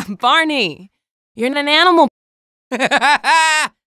Barney, you're an animal.